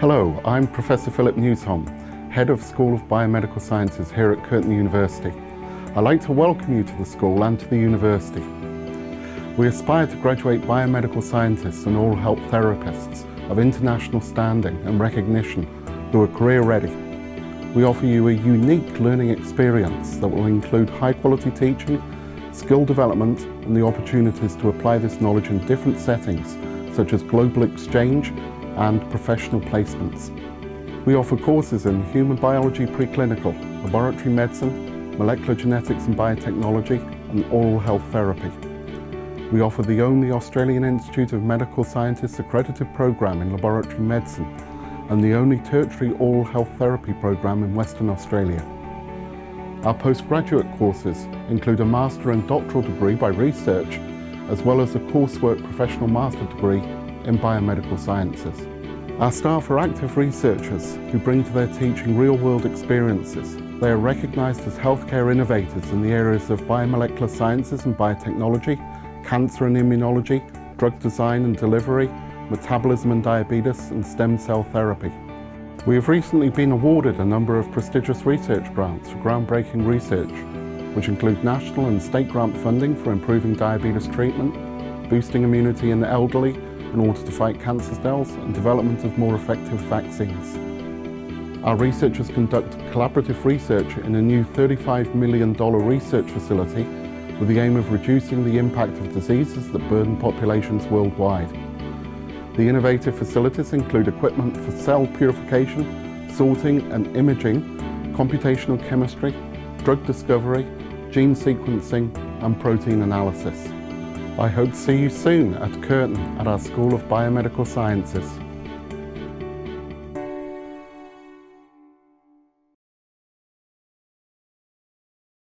Hello, I'm Professor Philip Newsholme, Head of School of Biomedical Sciences here at Curtin University. I'd like to welcome you to the school and to the university. We aspire to graduate biomedical scientists and oral health therapists of international standing and recognition who are career ready. We offer you a unique learning experience that will include high quality teaching, skill development and the opportunities to apply this knowledge in different settings such as global exchange and professional placements. We offer courses in human biology preclinical, laboratory medicine, molecular genetics and biotechnology and oral health therapy. We offer the only Australian Institute of Medical Scientists accredited program in laboratory medicine and the only tertiary oral health therapy program in Western Australia. Our postgraduate courses include a master and doctoral degree by research as well as a coursework professional master degree in biomedical sciences. Our staff are active researchers who bring to their teaching real-world experiences. They are recognised as healthcare innovators in the areas of biomolecular sciences and biotechnology, cancer and immunology, drug design and delivery, metabolism and diabetes, and stem cell therapy. We have recently been awarded a number of prestigious research grants for groundbreaking research, which include national and state grant funding for improving diabetes treatment, boosting immunity in the elderly in order to fight cancer cells, and development of more effective vaccines. Our researchers conduct collaborative research in a new $35 million research facility with the aim of reducing the impact of diseases that burden populations worldwide. The innovative facilities include equipment for cell purification, sorting and imaging, computational chemistry, drug discovery, gene sequencing and protein analysis. I hope to see you soon at Curtin at our School of Biomedical Sciences.